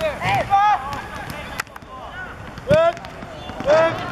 Hey! Hey!